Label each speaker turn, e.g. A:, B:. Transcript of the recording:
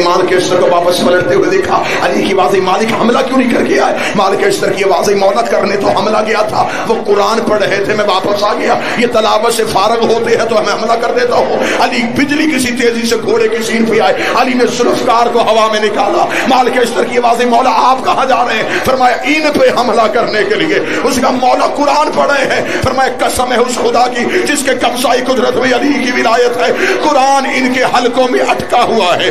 A: علی نے مال کیسر کو واپس پلٹتے ہوئے دیکھا، علی کی واضح مالک حملہ کیوں نہیں کر کے آئے؟ مال کیسر کی واضح مولت کرنے تو حملہ گیا تھا۔ وہ قرآن پڑھ رہے تھے، میں واپس آ گیا۔ یہ تلاوت سے فارغ ہوتے ہیں تو ہمیں حملہ کر دیتا ہوں۔ علی بجلی کسی تیزی سے گھوڑے کی سین پہ آئے۔ علی نے سلفکار کو ہوا میں نکالا۔ مال کیسر کی واضح مولا، آپ کہاں جا رہے ہیں؟ فرمایا، ان پہ حملہ کرنے کے لیے۔ اس کا مولا قرآن پڑھے ہیں۔ فرمایا، قسم ہے اس خدا کی جس کے قبضائی قدرت میں علی کی ولایت ہے۔ قرآن ان کے حلقوں میں اٹکا ہوا ہے۔